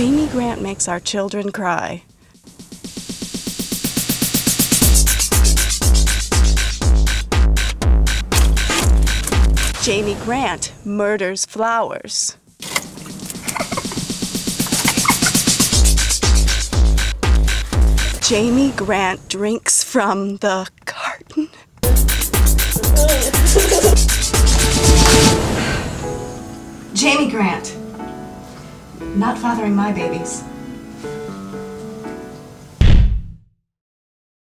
Jamie Grant makes our children cry. Jamie Grant murders flowers. Jamie Grant drinks from the carton. Jamie Grant. Not fathering my babies.